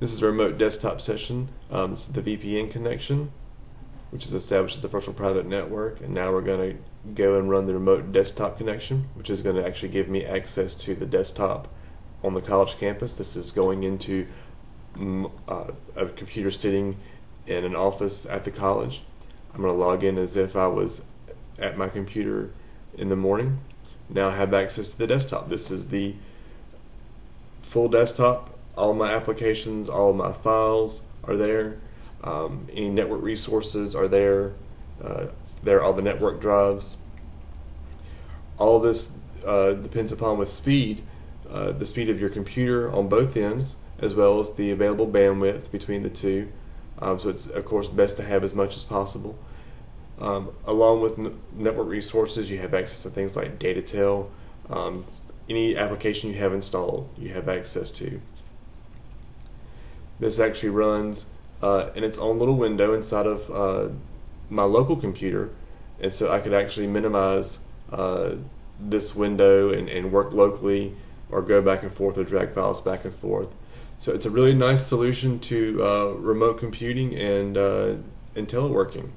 This is a remote desktop session. Um, this is the VPN connection, which is established as the virtual private network. And now we're going to go and run the remote desktop connection, which is going to actually give me access to the desktop on the college campus. This is going into mm, uh, a computer sitting in an office at the college. I'm going to log in as if I was at my computer in the morning. Now I have access to the desktop. This is the full desktop all my applications, all my files are there. Um, any network resources are there. Uh, there are all the network drives. All this uh, depends upon with speed, uh, the speed of your computer on both ends, as well as the available bandwidth between the two. Um, so it's of course best to have as much as possible. Um, along with network resources, you have access to things like Datatel. Um, any application you have installed, you have access to. This actually runs uh, in its own little window inside of uh, my local computer, and so I could actually minimize uh, this window and, and work locally or go back and forth or drag files back and forth. So it's a really nice solution to uh, remote computing and, uh, and teleworking.